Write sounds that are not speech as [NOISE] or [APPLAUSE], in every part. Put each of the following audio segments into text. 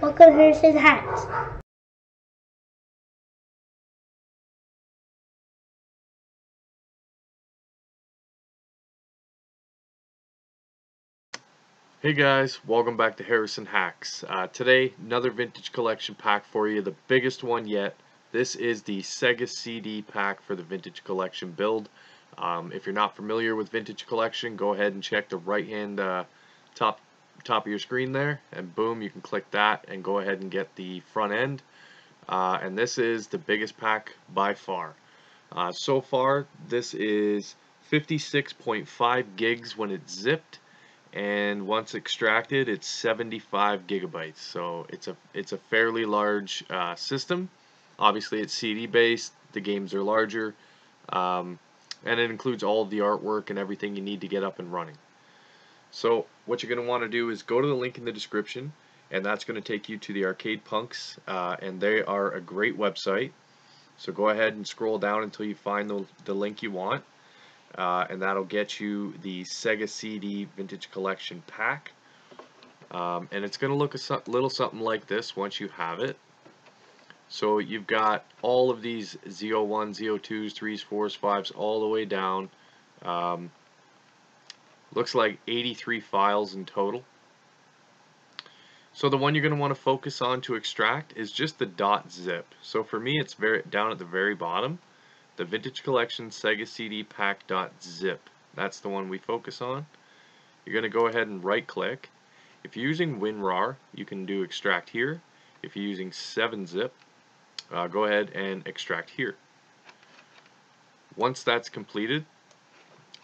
Welcome to Harrison Hacks. Hey guys, welcome back to Harrison Hacks. Uh, today, another vintage collection pack for you, the biggest one yet. This is the Sega CD pack for the vintage collection build. Um, if you're not familiar with vintage collection, go ahead and check the right hand uh, top top of your screen there, and boom, you can click that and go ahead and get the front end. Uh, and this is the biggest pack by far. Uh, so far, this is 56.5 gigs when it's zipped and once extracted it's 75 gigabytes so it's a it's a fairly large uh, system obviously it's CD based the games are larger um, and it includes all the artwork and everything you need to get up and running so what you're going to want to do is go to the link in the description and that's going to take you to the arcade punks uh, and they are a great website so go ahead and scroll down until you find the, the link you want uh, and that'll get you the Sega CD Vintage Collection pack. Um, and it's going to look a little something like this once you have it. So you've got all of these Z01, Z02s, 3s, 4s, 5s, all the way down. Um, looks like 83 files in total. So the one you're going to want to focus on to extract is just the dot .zip. So for me, it's very down at the very bottom the Vintage Collection Sega CD Pack .zip. That's the one we focus on. You're going to go ahead and right click. If you're using WinRAR, you can do extract here. If you're using 7-zip, uh, go ahead and extract here. Once that's completed,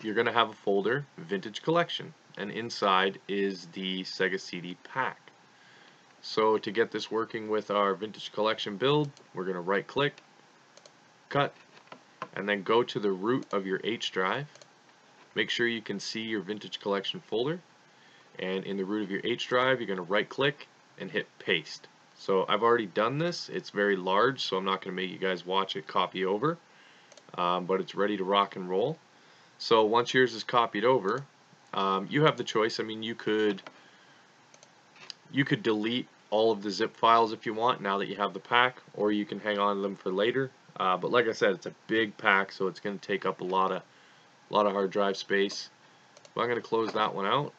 you're going to have a folder, Vintage Collection, and inside is the Sega CD pack. So to get this working with our Vintage Collection build, we're going to right click, cut, and then go to the root of your H drive. Make sure you can see your vintage collection folder and in the root of your H drive you're going to right click and hit paste. So I've already done this. It's very large so I'm not going to make you guys watch it copy over um, but it's ready to rock and roll. So once yours is copied over um, you have the choice. I mean you could you could delete all of the zip files if you want now that you have the pack or you can hang on to them for later uh, but like I said, it's a big pack, so it's going to take up a lot of a lot of hard drive space. But I'm going to close that one out.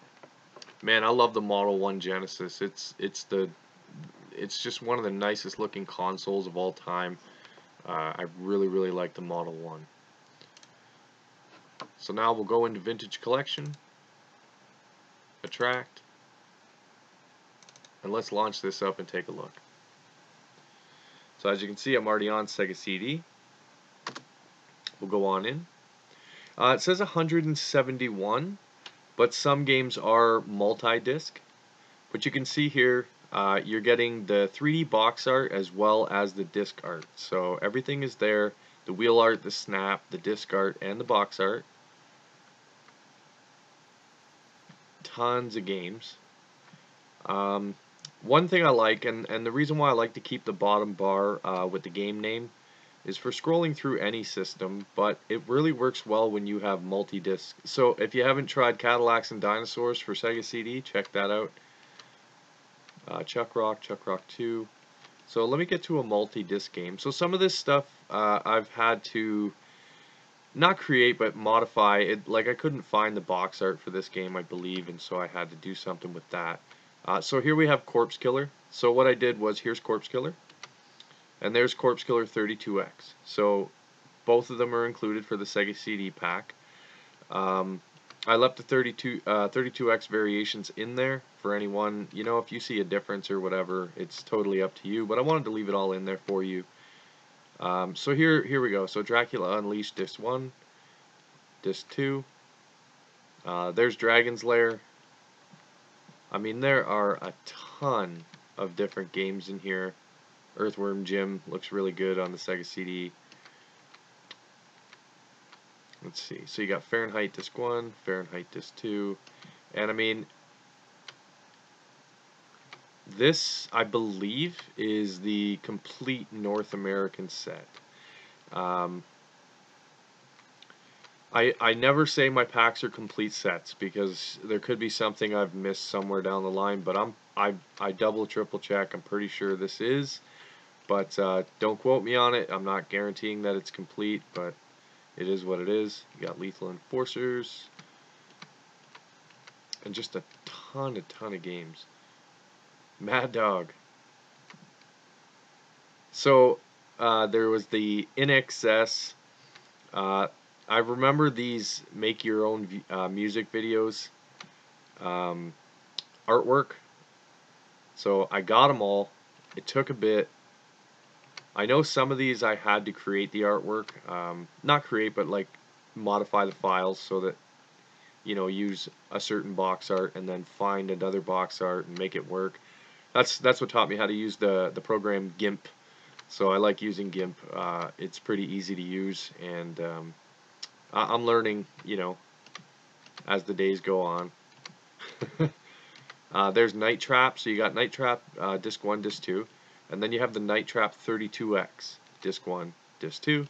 Man, I love the Model 1 Genesis. It's it's the it's just one of the nicest looking consoles of all time. Uh, I really really like the Model 1. So now we'll go into Vintage Collection, Attract, and let's launch this up and take a look. So as you can see, I'm already on Sega CD. We'll go on in. Uh, it says 171, but some games are multi-disc. But you can see here, uh, you're getting the 3D box art as well as the disc art. So everything is there. The wheel art, the snap, the disc art, and the box art. Tons of games. Um, one thing I like, and, and the reason why I like to keep the bottom bar uh, with the game name, is for scrolling through any system, but it really works well when you have multi-disc. So if you haven't tried Cadillacs and Dinosaurs for Sega CD, check that out. Uh, Chuck Rock, Chuck Rock 2. So let me get to a multi-disc game. So some of this stuff uh, I've had to not create but modify it like I couldn't find the box art for this game I believe and so I had to do something with that uh, so here we have Corpse Killer. So what I did was, here's Corpse Killer, and there's Corpse Killer 32X. So both of them are included for the Sega CD pack. Um, I left the 32, uh, 32X variations in there for anyone, you know, if you see a difference or whatever, it's totally up to you, but I wanted to leave it all in there for you. Um, so here, here we go. So Dracula Unleashed Disc 1, Disc 2, uh, there's Dragon's Lair, I mean, there are a ton of different games in here. Earthworm Jim looks really good on the Sega CD. Let's see. So you got Fahrenheit Disc 1, Fahrenheit Disc 2, and I mean, this, I believe, is the complete North American set. Um, I, I never say my packs are complete sets because there could be something I've missed somewhere down the line, but I'm I, I double triple check. I'm pretty sure this is. But uh, don't quote me on it. I'm not guaranteeing that it's complete, but it is what it is. You got Lethal Enforcers. And just a ton, a ton of games. Mad Dog. So, uh, there was the INXS. Uh, I remember these make your own uh, music videos um, artwork. So I got them all. It took a bit. I know some of these I had to create the artwork. Um, not create, but like modify the files so that you know use a certain box art and then find another box art and make it work. That's that's what taught me how to use the the program GIMP. So I like using GIMP. Uh, it's pretty easy to use and um, I'm learning, you know, as the days go on. [LAUGHS] uh, there's Night Trap, so you got Night Trap uh, Disc 1, Disc 2, and then you have the Night Trap 32X, Disc 1, Disc 2.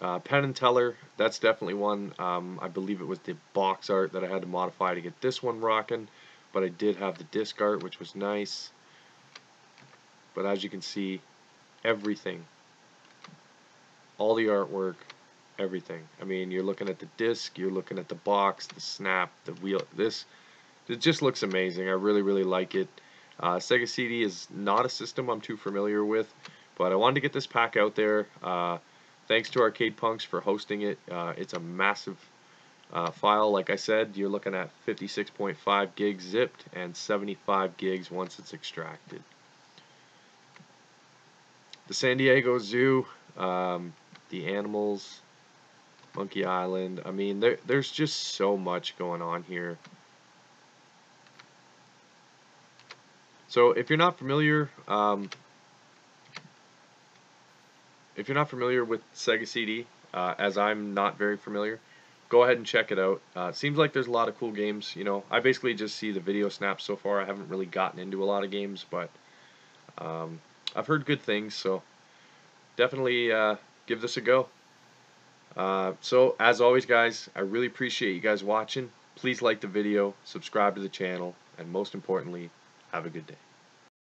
Uh, Penn and Teller, that's definitely one. Um, I believe it was the box art that I had to modify to get this one rocking, but I did have the disc art, which was nice. But as you can see, everything, all the artwork, everything. I mean, you're looking at the disc, you're looking at the box, the snap, the wheel. This, it just looks amazing. I really, really like it. Uh, Sega CD is not a system I'm too familiar with, but I wanted to get this pack out there. Uh, thanks to Arcade Punks for hosting it. Uh, it's a massive uh, file. Like I said, you're looking at 56.5 gigs zipped and 75 gigs once it's extracted. The San Diego Zoo, um, the animals, Monkey Island. I mean, there there's just so much going on here. So if you're not familiar, um, if you're not familiar with Sega CD, uh, as I'm not very familiar, go ahead and check it out. Uh, it seems like there's a lot of cool games. You know, I basically just see the video snaps so far. I haven't really gotten into a lot of games, but um, I've heard good things, so definitely uh, give this a go. Uh, so, as always, guys, I really appreciate you guys watching. Please like the video, subscribe to the channel, and most importantly, have a good day.